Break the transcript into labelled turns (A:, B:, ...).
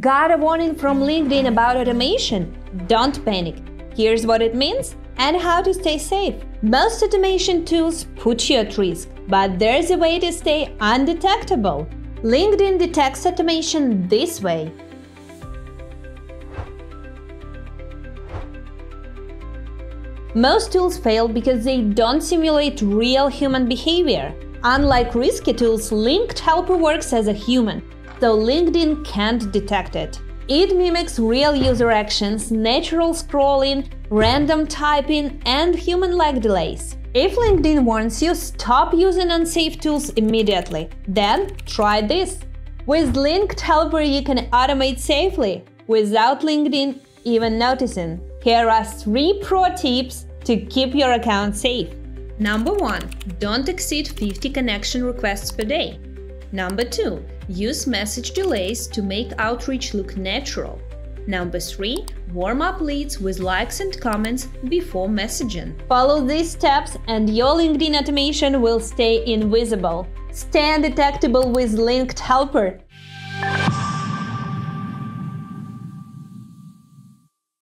A: Got a warning from LinkedIn about automation? Don't panic. Here's what it means and how to stay safe. Most automation tools put you at risk, but there's a way to stay undetectable. LinkedIn detects automation this way. Most tools fail because they don't simulate real human behavior. Unlike risky tools, Linked Helper works as a human so LinkedIn can't detect it. It mimics real user actions, natural scrolling, random typing, and human-like delays. If LinkedIn warns you, stop using unsafe tools immediately. Then try this. With Linked Helper, you can automate safely without LinkedIn even noticing. Here are three pro tips to keep your account safe. Number 1. Don't exceed 50 connection requests per day. Number 2. Use message delays to make outreach look natural. Number 3. Warm up leads with likes and comments before messaging. Follow these steps and your LinkedIn automation will stay invisible. Stay undetectable with Linked Helper